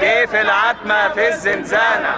كيف العتمة في الزنزانة؟